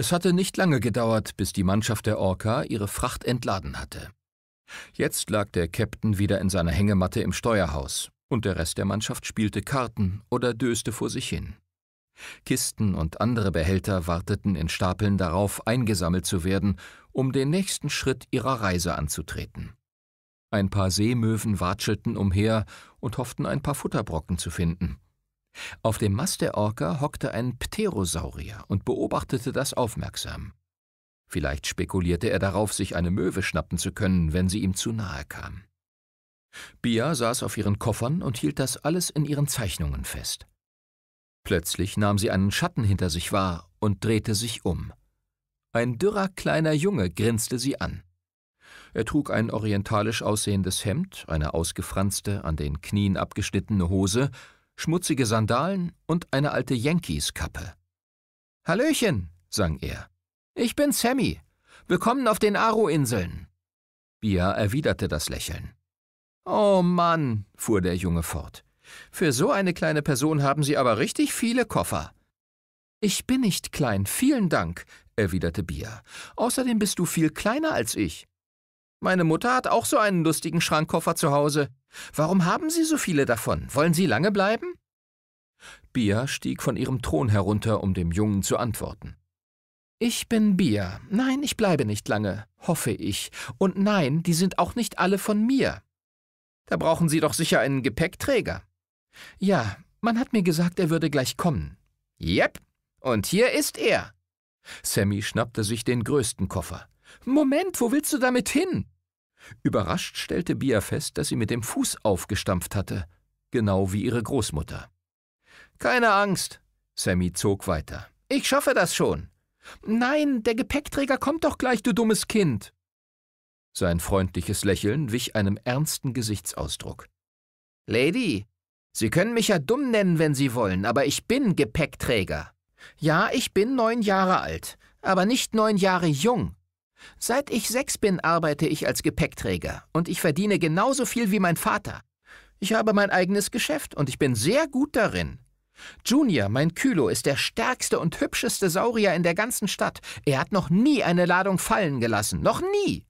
Es hatte nicht lange gedauert, bis die Mannschaft der Orca ihre Fracht entladen hatte. Jetzt lag der Käpt'n wieder in seiner Hängematte im Steuerhaus, und der Rest der Mannschaft spielte Karten oder döste vor sich hin. Kisten und andere Behälter warteten in Stapeln darauf, eingesammelt zu werden, um den nächsten Schritt ihrer Reise anzutreten. Ein paar Seemöwen watschelten umher und hofften, ein paar Futterbrocken zu finden. Auf dem Mast der Orca hockte ein Pterosaurier und beobachtete das aufmerksam. Vielleicht spekulierte er darauf, sich eine Möwe schnappen zu können, wenn sie ihm zu nahe kam. Bia saß auf ihren Koffern und hielt das alles in ihren Zeichnungen fest. Plötzlich nahm sie einen Schatten hinter sich wahr und drehte sich um. Ein dürrer kleiner Junge grinste sie an. Er trug ein orientalisch aussehendes Hemd, eine ausgefranste, an den Knien abgeschnittene Hose, schmutzige Sandalen und eine alte Yankees-Kappe. Hallöchen, sang er. Ich bin Sammy. Willkommen auf den Aro-Inseln. Bia erwiderte das Lächeln. Oh Mann, fuhr der Junge fort. Für so eine kleine Person haben Sie aber richtig viele Koffer. Ich bin nicht klein, vielen Dank, erwiderte Bia. Außerdem bist du viel kleiner als ich. Meine Mutter hat auch so einen lustigen Schrankkoffer zu Hause. Warum haben Sie so viele davon? Wollen Sie lange bleiben? Bia stieg von ihrem Thron herunter, um dem Jungen zu antworten. Ich bin Bia. Nein, ich bleibe nicht lange, hoffe ich. Und nein, die sind auch nicht alle von mir. Da brauchen Sie doch sicher einen Gepäckträger. Ja, man hat mir gesagt, er würde gleich kommen. Jep, und hier ist er. Sammy schnappte sich den größten Koffer. Moment, wo willst du damit hin? Überrascht stellte Bia fest, dass sie mit dem Fuß aufgestampft hatte, genau wie ihre Großmutter. Keine Angst, Sammy zog weiter. Ich schaffe das schon. Nein, der Gepäckträger kommt doch gleich, du dummes Kind. Sein freundliches Lächeln wich einem ernsten Gesichtsausdruck. Lady, Sie können mich ja dumm nennen, wenn Sie wollen, aber ich bin Gepäckträger. Ja, ich bin neun Jahre alt, aber nicht neun Jahre jung. Seit ich sechs bin, arbeite ich als Gepäckträger und ich verdiene genauso viel wie mein Vater. Ich habe mein eigenes Geschäft und ich bin sehr gut darin. Junior, mein Kylo, ist der stärkste und hübscheste Saurier in der ganzen Stadt. Er hat noch nie eine Ladung fallen gelassen. Noch nie!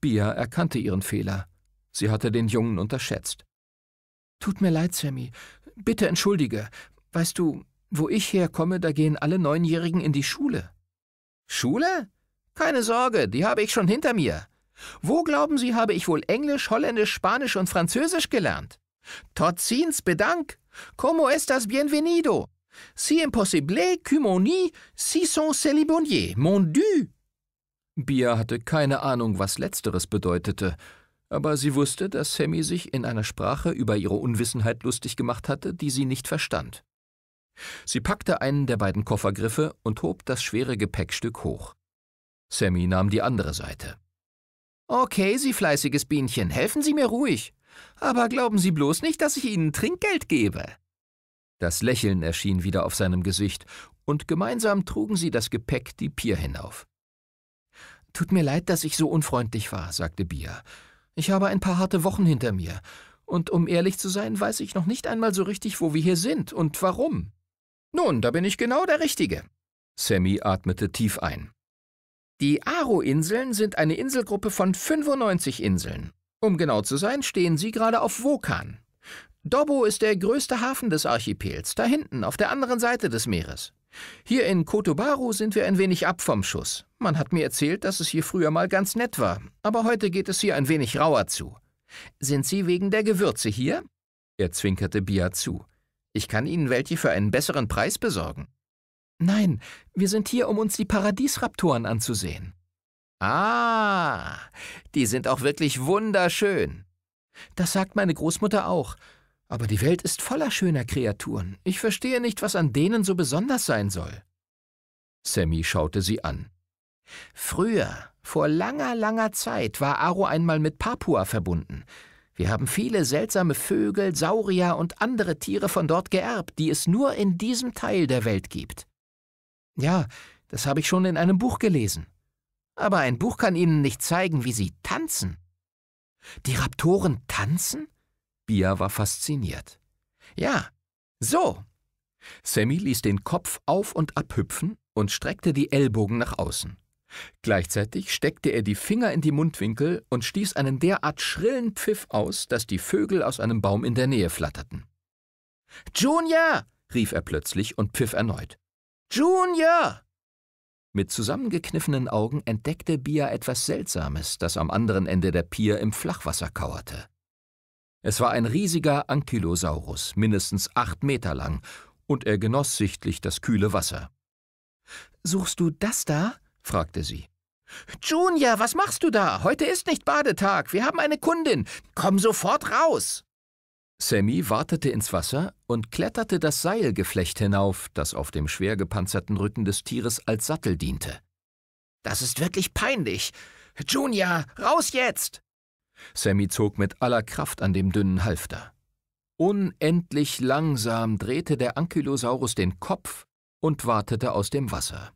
Bia erkannte ihren Fehler. Sie hatte den Jungen unterschätzt. Tut mir leid, Sammy. Bitte entschuldige. Weißt du, wo ich herkomme, da gehen alle Neunjährigen in die Schule. Schule? Keine Sorge, die habe ich schon hinter mir. Wo glauben Sie, habe ich wohl Englisch, Holländisch, Spanisch und Französisch gelernt? Totzins bedank. Como estas bienvenido? Si impossible que mon si sont celibonier, mon Dieu. Bia hatte keine Ahnung, was Letzteres bedeutete, aber sie wusste, dass Sammy sich in einer Sprache über ihre Unwissenheit lustig gemacht hatte, die sie nicht verstand. Sie packte einen der beiden Koffergriffe und hob das schwere Gepäckstück hoch. Sammy nahm die andere Seite. Okay, Sie fleißiges Bienchen, helfen Sie mir ruhig. Aber glauben Sie bloß nicht, dass ich Ihnen Trinkgeld gebe. Das Lächeln erschien wieder auf seinem Gesicht, und gemeinsam trugen sie das Gepäck die Pier hinauf. Tut mir leid, dass ich so unfreundlich war, sagte Bia. Ich habe ein paar harte Wochen hinter mir. Und um ehrlich zu sein, weiß ich noch nicht einmal so richtig, wo wir hier sind und warum. Nun, da bin ich genau der Richtige. Sammy atmete tief ein. Die Aro-Inseln sind eine Inselgruppe von 95 Inseln. Um genau zu sein, stehen sie gerade auf Wokan. Dobbo ist der größte Hafen des Archipels, da hinten, auf der anderen Seite des Meeres. Hier in Kotobaru sind wir ein wenig ab vom Schuss. Man hat mir erzählt, dass es hier früher mal ganz nett war, aber heute geht es hier ein wenig rauer zu. Sind Sie wegen der Gewürze hier? Er zwinkerte Bia zu. Ich kann Ihnen welche für einen besseren Preis besorgen. Nein, wir sind hier, um uns die Paradiesraptoren anzusehen. Ah, die sind auch wirklich wunderschön. Das sagt meine Großmutter auch. Aber die Welt ist voller schöner Kreaturen. Ich verstehe nicht, was an denen so besonders sein soll. Sammy schaute sie an. Früher, vor langer, langer Zeit, war Aro einmal mit Papua verbunden. Wir haben viele seltsame Vögel, Saurier und andere Tiere von dort geerbt, die es nur in diesem Teil der Welt gibt. Ja, das habe ich schon in einem Buch gelesen. Aber ein Buch kann Ihnen nicht zeigen, wie sie tanzen. Die Raptoren tanzen? Bia war fasziniert. Ja, so. Sammy ließ den Kopf auf und ab hüpfen und streckte die Ellbogen nach außen. Gleichzeitig steckte er die Finger in die Mundwinkel und stieß einen derart schrillen Pfiff aus, dass die Vögel aus einem Baum in der Nähe flatterten. Junior! rief er plötzlich und pfiff erneut. Junior! Mit zusammengekniffenen Augen entdeckte Bia etwas Seltsames, das am anderen Ende der Pier im Flachwasser kauerte. Es war ein riesiger Ankylosaurus, mindestens acht Meter lang, und er genoss sichtlich das kühle Wasser. Suchst du das da? fragte sie. Junior, was machst du da? Heute ist nicht Badetag. Wir haben eine Kundin. Komm sofort raus. Sammy wartete ins Wasser und kletterte das Seilgeflecht hinauf, das auf dem schwer gepanzerten Rücken des Tieres als Sattel diente. Das ist wirklich peinlich. Junior, raus jetzt! Sammy zog mit aller Kraft an dem dünnen Halfter. Unendlich langsam drehte der Ankylosaurus den Kopf und wartete aus dem Wasser.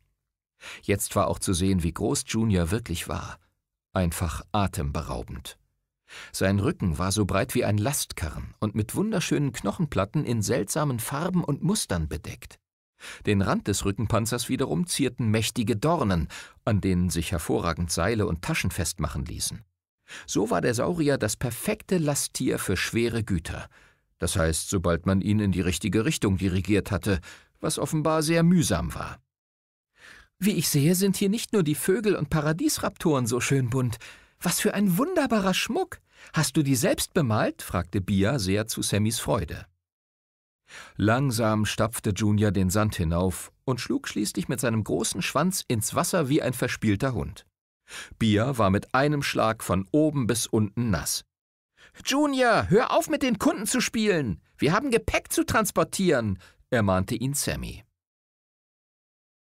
Jetzt war auch zu sehen, wie groß Junior wirklich war. Einfach atemberaubend. Sein Rücken war so breit wie ein Lastkarren und mit wunderschönen Knochenplatten in seltsamen Farben und Mustern bedeckt. Den Rand des Rückenpanzers wiederum zierten mächtige Dornen, an denen sich hervorragend Seile und Taschen festmachen ließen. So war der Saurier das perfekte Lasttier für schwere Güter. Das heißt, sobald man ihn in die richtige Richtung dirigiert hatte, was offenbar sehr mühsam war. Wie ich sehe, sind hier nicht nur die Vögel und Paradiesraptoren so schön bunt. Was für ein wunderbarer Schmuck! Hast du die selbst bemalt? fragte Bia sehr zu Sammys Freude. Langsam stapfte Junior den Sand hinauf und schlug schließlich mit seinem großen Schwanz ins Wasser wie ein verspielter Hund. Bia war mit einem Schlag von oben bis unten nass. Junior, hör auf mit den Kunden zu spielen. Wir haben Gepäck zu transportieren, ermahnte ihn Sammy.